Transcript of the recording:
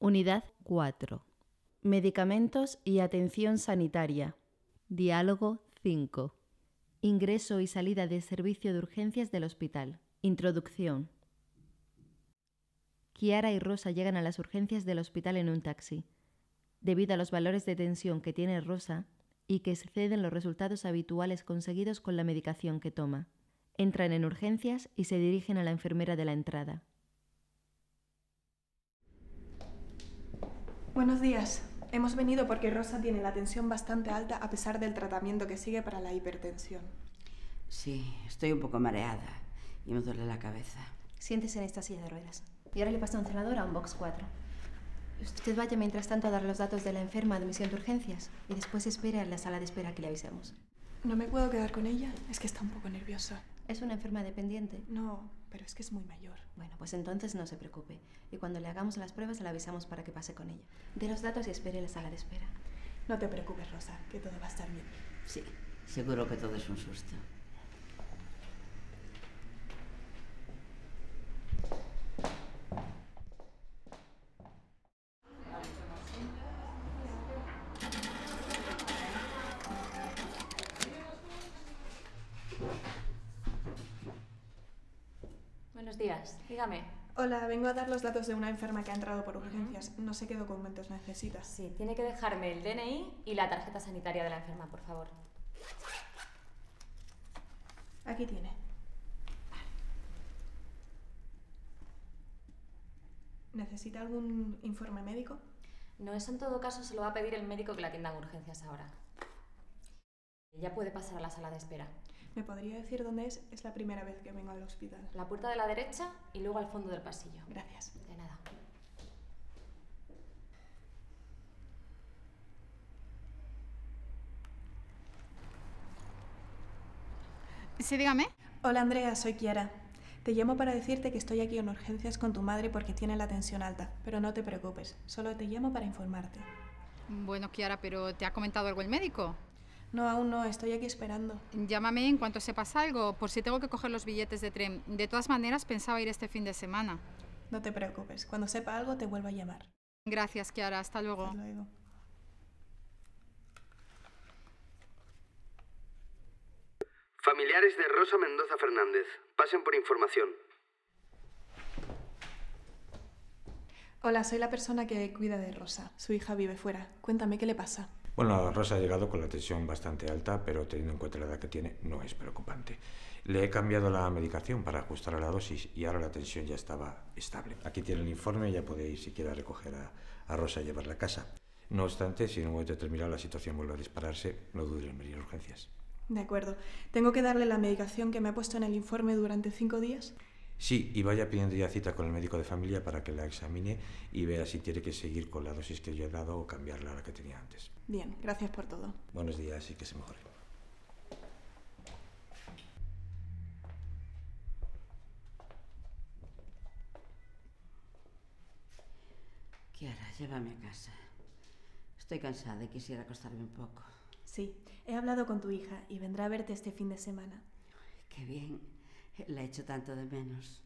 Unidad 4. Medicamentos y atención sanitaria. Diálogo 5. Ingreso y salida de servicio de urgencias del hospital. Introducción. Kiara y Rosa llegan a las urgencias del hospital en un taxi. Debido a los valores de tensión que tiene Rosa y que exceden los resultados habituales conseguidos con la medicación que toma, entran en urgencias y se dirigen a la enfermera de la entrada. Buenos días. Hemos venido porque Rosa tiene la tensión bastante alta a pesar del tratamiento que sigue para la hipertensión. Sí, estoy un poco mareada y me duele la cabeza. Siéntese en esta silla de ruedas. Y ahora le pasa un celador a un box 4. Usted vaya mientras tanto a dar los datos de la enferma a admisión de urgencias y después espere en la sala de espera que le avisemos. ¿No me puedo quedar con ella? Es que está un poco nerviosa. ¿Es una enferma dependiente? No, pero es que es muy mayor. Bueno, pues entonces no se preocupe. Y cuando le hagamos las pruebas le avisamos para que pase con ella. De los datos y espere en la sala de espera. No te preocupes, Rosa, que todo va a estar bien. Sí, seguro que todo es un susto. Buenos días, dígame. Hola, vengo a dar los datos de una enferma que ha entrado por urgencias. No sé qué documentos necesitas. Sí, tiene que dejarme el DNI y la tarjeta sanitaria de la enferma, por favor. Aquí tiene. ¿Necesita algún informe médico? No, eso en todo caso se lo va a pedir el médico que la atienda en urgencias ahora. Ya puede pasar a la sala de espera. ¿Me podría decir dónde es? Es la primera vez que vengo al hospital. La puerta de la derecha y luego al fondo del pasillo. Gracias. De nada. Sí, dígame. Hola Andrea, soy Kiara. Te llamo para decirte que estoy aquí en urgencias con tu madre porque tiene la tensión alta, pero no te preocupes, solo te llamo para informarte. Bueno, Kiara, pero ¿te ha comentado algo el médico? No, aún no, estoy aquí esperando. Llámame en cuanto sepas algo, por si tengo que coger los billetes de tren. De todas maneras, pensaba ir este fin de semana. No te preocupes, cuando sepa algo te vuelvo a llamar. Gracias, Kiara. Hasta luego. Hasta luego. Familiares de Rosa Mendoza Fernández, pasen por información. Hola, soy la persona que cuida de Rosa. Su hija vive fuera. Cuéntame qué le pasa. Bueno, Rosa ha llegado con la tensión bastante alta, pero teniendo en cuenta la edad que tiene, no es preocupante. Le he cambiado la medicación para ajustar a la dosis y ahora la tensión ya estaba estable. Aquí tiene el informe, ya podéis, si quiera, recoger a, a Rosa y llevarla a casa. No obstante, si en un momento determinado la situación vuelve a dispararse, no dude en venir a urgencias. De acuerdo. ¿Tengo que darle la medicación que me ha puesto en el informe durante cinco días? Sí, y vaya pidiendo ya cita con el médico de familia para que la examine y vea si tiene que seguir con la dosis que yo he dado o cambiarla a la que tenía antes. Bien, gracias por todo. Buenos días y que se mejore. Kiara, llévame a casa. Estoy cansada y quisiera acostarme un poco. Sí, he hablado con tu hija y vendrá a verte este fin de semana. Qué bien. La echo tanto de menos.